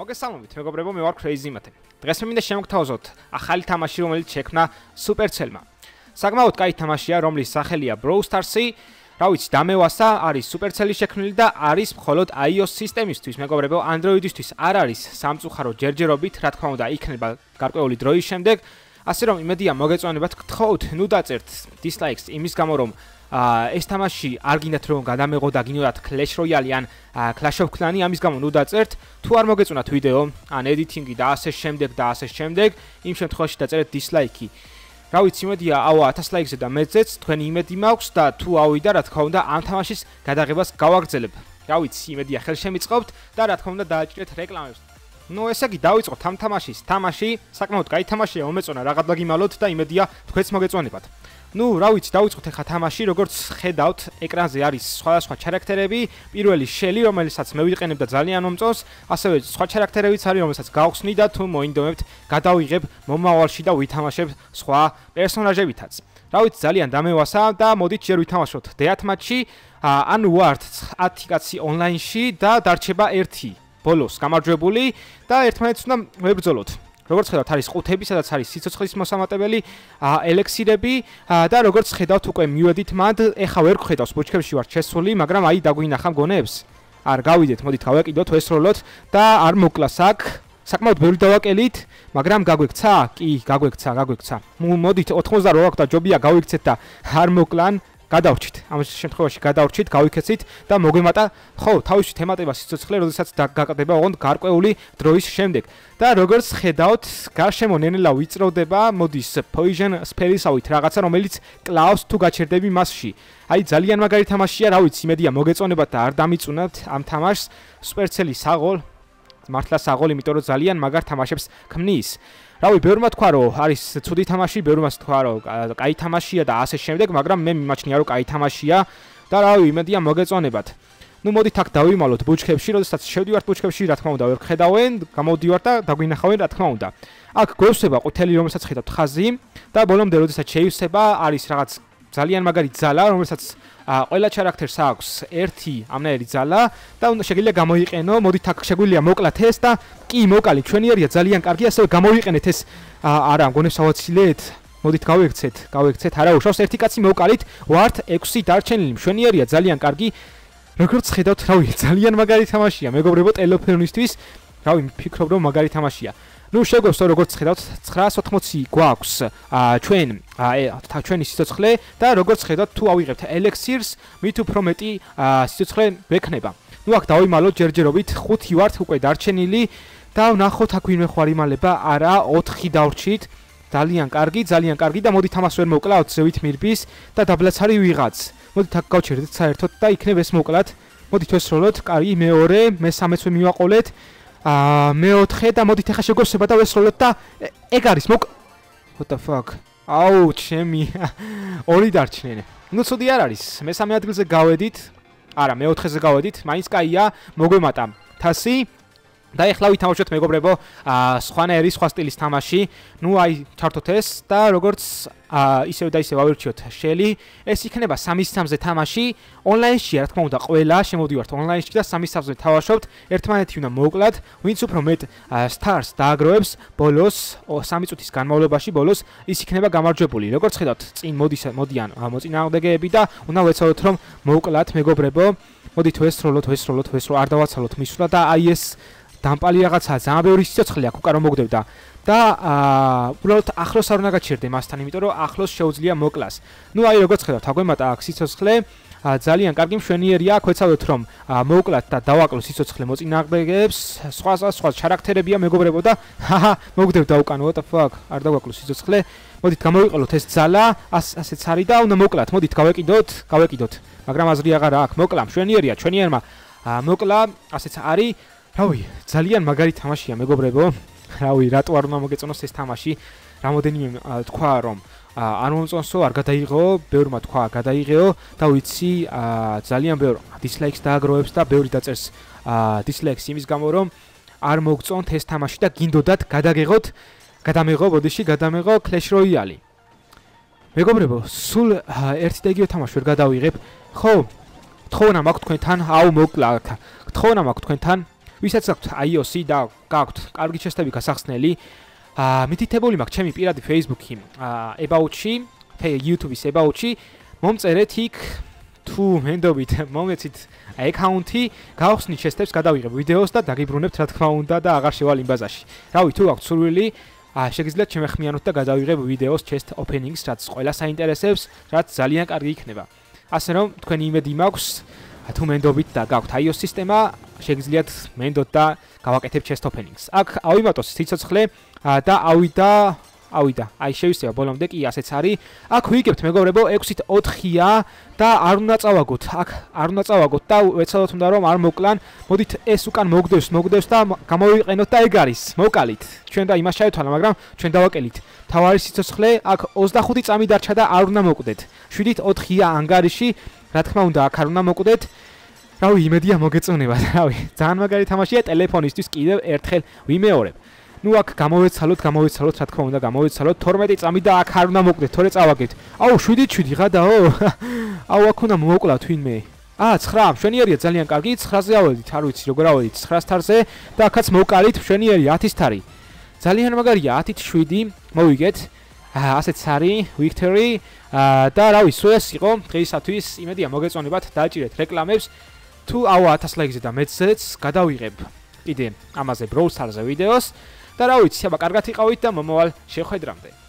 მოგესალმებით, მეგობრებო, მე ვარ Crazy Mate. დღეს მე მინდა შემოგთავაზოთ ახალი თამაში, რომელიც შექმნა Supercell-მა. საკმაოდ კაი თამაშია, რომლის სახელია Brawl Stars-ი. რა ვიცი, დამევასა, არის Supercell-ი შექმნილი და არის მხოლოდ iOS სისტემისთვის, მეგობრებო, Android-ისთვის არ არის სამწუხარო ჯერჯერობით, რა თქმა უნდა, იქნება გარკვეული დროის შემდეგ. ასე რომ იმედია მოგეწონებათ, გთხოვთ, ნუ დაწერთ dislikes იმის გამო, რომ ეს თამაში არ გინდათ რომ გადამეღო და გინდათ Clash Royale ან Clash of Clans ამის გამო ნუ დაწერთ. თუ არ მოგეწონათ ვიდეო ან editing-ი და ასე შემდეგ და ასე შემდეგ იმ შემთხვევაში დაწერეთ dislike-ი. რა ვიცი იმედია აუ 1000 ლაიქზე და მეცეც თქვენი იმედი მაქვს და თუ ავიდა რა თქმა უნდა ამ თამაშის გადაღებას გავაგრძელებ. რა ვიცი იმედია ხელშემიწყობთ და რა თქმა უნდა დააჭირეთ რეკლამებს ну ესე იგი დავიწყოთ ამ თამაშის თამაში საკმაოდ кай თამაშია მომეწონა რაღაც დაგიმალოთ და იმედია თქვენც მოგეწონებათ ну, რა ვიცი, დავიწყოთ ახლა თამაში, როგორც ხედავთ, ეკრანზე არის სხვადასხვა ჩარაქტერები. პირველი შელი, რომელსაც მე ვიყენებ და ძალიან მომწონს, ასევე სხვა ჩარაქტერებიც არის, რომელსაც გავხსნი და თუ მოინდომებთ, გადავიღებ მომავალში და ვითამაშებ სხვა პერსონაჟებითაც. რა ვიცი, ძალიან დამევასა და მოდით ჯერ ვითამაშოთ დეათმატჩი, ანუ ვართ 10 კაცი ონლაინში და დარჩება 1 ბოლოს გამარჯვებული და ერთმანეთს უნდა ვებრძოლოთ. როგორც ხედავთ არის ყუთები, სადაც არის სიცოცხლის მოსამატებელი, ელექსირები და როგორც ხედავთ უკვე მივედით მანდ, ეხა ვერ გხედავს ბუჩქებში ვარ შესული, მაგრამ აი დაგვინახა მგონებს. არ გავიდეთ, მოდით გავეკიდოთ, ვესროლოთ და არ მოკლას აქ. საკმაოდ ბევრი დავაკელით, მაგრამ გაგვექცა? კი, გაგვექცა, გაგვექცა. მოდით 88 აქვს და ჯობია გავიქცეთ და არ მოკლან. გადავრჩით. ამ შემთხვევაში გადავრჩით, გავიქეცით და მოგვემატა, ხო, თავისი თემატება სიცოცხლე, როდესაც გაკეთდება ოღონდ გარკვეული დროის შემდეგ. და როგორც ხედავთ, გარშემო ნენელა ვიწროვდება, მოდის poison spell-ისავით რაღაცა, რომელიც კლავს თუ გაჩერდები მასში. აი ძალიან მაგარი თამაშია, რა ვიცი, იმედია მოგეწონებათ და არ დამიწუნათ ამ თამაშს. Supercell-ი საღოლ, მართლა საღოლ, იმიტომ რომ ძალიან მაგარ თამაშებს ქმნის. რავი, ბევრმა თქვა რომ არის ცუდი თამაში, ბევრმა თქვა რომ კაი თამაშია და ასე შემდეგ, მაგრამ მე მიმაჩნია რომ კაი თამაშია და რავი, იმედია მოგეწონებათ. ну მოდით აქ დავიმალოთ ბუჩქებში, როდესაც შევდივართ ბუჩქებში, რა თქმა უნდა, ვერ ხედავენ, გამოვდივართ და დაგვინახავენ, რა თქმა უნდა. აქ გვევსება ყვითელი, რომელსაც ხედავთ ხაზი და ბოლომდე, როდესაც შეივსება, არის რაღაც ძალიან მაგარი ძალა, რომელსაც ყველა ჩარაქტერს აქვს ერთი ამნაირი ძალა და შეგიძლია გამოიყენო. მოდით აქ შეგვიძლია მოკლათ ეს და კი მოკალი ჩვენიერია ძალიან კარგი, ასევე გამოიყენეთ ეს არა, მგონებს ავაცილეთ. მოდით გავექცეთ, გავექცეთ. არა უშავს ერთი კაცი მოკალით, ვართ 6 დარჩენილი. ჩვენიერია ძალიან კარგი. როგორც ხედავთ, რავი, ძალიან მაგარი თამაშია. მეგობრებო, ტელეფონისთვის, რავი, ფიქრობ რომ მაგარი თამაშია. ნუ შეგვეცნო როგორც ხედავთ 980 გვაქვს ჩვენ ჩვენი სიცოცხლე და როგორც ხედავთ თუ ავიღებთ ელექსირს მით უფრო მეტი სიცოცხლე გვექნება ნუ აქ დავიმალოთ ჯერჯერობით 5 ვართ უკვე დარჩენილი და ვნახოთ აქ ვინმე ხوارიმალება არა 4 დავრჩით ძალიან კარგი, ძალიან კარგი და მოდით ამას ვერ მოკლავთ ზევით მირბის და დაბლაცარი ვიღაც. მოდით აქ გავჩერდეთ საერთოდ და იქნებ ეს მოკლად. მოდით ეს როლოთ, კარგი, მეორე, მესამეც ვიმივაყოლეთ. აა მეოთხე და მოდით ახლა შეგვესება და ვესროლოთ და ეგ არის მოკ what the fuck? აუ ჩემი ორი დარჩნენ. ნუ ცუდი არ არის. მესამე ადგილზე გავედით არა მეოთხეზე გავედით. მაინც კაია მოგვემატა თასი და ეხლა ვითამაშოთ მეგობრებო, სხვანაირი სხვა სტილის თამაში. ნუ აი ჩართოთ ეს და როგორც ისევ და ისევ ავირჩიოთ შელი, ეს იქნება 3-3-ზე თამაში. ონლაინში რა თქმა უნდა ყველა შემოდივართ ონლაინში და 3-3-ზე თავაშობთ. ერთმანეთი უნდა მოკლათ, ვინც უფრო მეტ stars დააგროვებს ბოლოს 3 წუთის განმავლობაში ბოლოს ის იქნება გამარჯვებული. როგორც ხედავთ, წინ მოდის მოდიან მოწინააღმდეგეები და უნდა ვეცადოთ რომ მოკლათ მეგობრებო. მოდით ვესროლოთ, ვესროლოთ, ვესრო არ დავაცალოთ მისვლა და აი ეს დამპალი რაღაცა ძალიან ბევრი სიცოცხლე აქვს უკარო მოგდებდა და აა უბრალოდ ახლოს არ უნდა გაჩერდე მასთან იმიტომ რომ ახლოს შეუძლია მოკლას. ნუ აი როგორც ხედავთ აგვემატა აქ სიცოცხლე ა ძალიან კარგი მშვენიერია აქ ვეცადოთ რომ მოუკლათ და დავაკლოთ სიცოცხლე მოწინააღმდეგეებს სხვა სხვა ჩარაქტერებია მეგობრებო და ჰაჰა მოგდებდა უკან what the fuck არ დავაკლოთ სიცოცხლე. მოდით გამოვიყოლოთ ეს ძალა ასეც არის და უნდა მოკლათ. მოდით გავეკიდოთ გავეკიდოთ. მაგრამ აზრი აღარა აქვს. მოკლა მშვენიერია ჩვენიერმა. მოკლა ასეც არის რავი, ძალიან მაგარი თამაშია, მეგობრებო. რავი, რატო არ უნდა მოგეწონოს ეს თამაში? რამოდენიმე თქვა რომ არ მომწონსო, არ გადაიღო, ბევრმა თქვა, გადაიღეო და ვიცი, ძალიან ბევრ დისლაიქს დააგროვებს და ბევრი დაწერს დისლაიქს იმის გამო რომ არ მოგწონთ ეს თამაში და გინდოდათ გადაგიღოთ, გადამეღო, ბოდიში გადამეღო Clash Royale. მეგობრებო, სულ ერთი და იგივე თამაში ვერ გადავიღებ. ხო? თხოვნა მაქვს თქვენთან, აუ მოკლა. თხოვნა მაქვს თქვენთან. ვისაც აქვთ iOS-ი და გაქვთ კარგი ჩესტები გასახსნელი, აა მითითებული მაქვს ჩემი პირადი Facebook-ი, აა about-ში, YouTube-ის about-ში, მომწერეთ იქ თუ მენდობით მომეცით აკაუნთი, გავხსნით ჩესტებს, გადავიღებ ვიდეოს და დაგიბრუნებთ რა თქმა უნდა და აღარ შევალ იმ ბაზაში. რავი, თუ გაქვთ სურვილი, აა შეგიძლიათ შემეხმიანოთ და გადავიღებ ვიდეოს chest openings, რაც ყველა საინტერესებს, რაც ძალიან კარგი იქნება. ასე რომ თქვენი იმედი მაქვს თუ მენდობით და გაქვთ iOS სისტემა, შეგიძლიათ მენდოთ და გავაკეთებ chest openings. აქ ავიმატოს ციცოცხლე და ავიდა ავიდა. აი შევისწრება ბოლომდე კი ასეც არის. აქ ვიგებთ მეგობრებო 6-ით 4-ია და არ უნდა წავაგოთ. აქ არ უნდა წავაგოთ და ვეცადოთ უნდა რომ არ მოკლან. მოდით ეს უკან მოგდევს, მოგდევს და გამოვიყენოთ და ეგ არის. მოკალით. ჩვენ და იმას ჩაეთვალა, მაგრამ ჩვენ დავაკელით. თავარი სიცოცხლე აქ 25 წამი დარჩა და არ უნდა მოკვდეთ. 7-ით 4-ია ანგარიში. რა თქმა უნდა, აქ არ უნდა მოკვდეთ. რავი, იმედია მოგეწონება, რავი. ძალიან მაგარი თამაშია ტელეფონისთვის კიდევ ერთხელ ვიმეორებ. ნუ აქ გამოვეცალოთ, გამოვეცალოთ, რა თქმა უნდა, გამოვეცალოთ 12 წამი და აქ არ უნდა მოკვდეთ, თორე წავაგეთ. აუ, 7-7 ღადაო. აუ, აქ უნდა მოვკვლა თვინმე. აა, 9, მშვენიერია ძალიან კარგი, 9-ზე ავედით, არ ვიცი როგორ ავედით, 9 თარზე და აქაც მოვკალით, მშვენიერი 10 თარი. ძალიან მაგარია 10-ით 7, მოვიგეთ. ასეც არის, victory. და რავი, სულ ეს იყო დღეისათვის, იმედია მოგეწონებათ, დააჭირეთ რეკლამებს. თუ აუ 1000 ლაიქზე და მეცეც გადავიღებ კიდე ამაზე Brawl Stars-ზე ვიდეოს. და რა ვიცი, აბა კარგად იყავით და მომავალ შეხვედრამდე.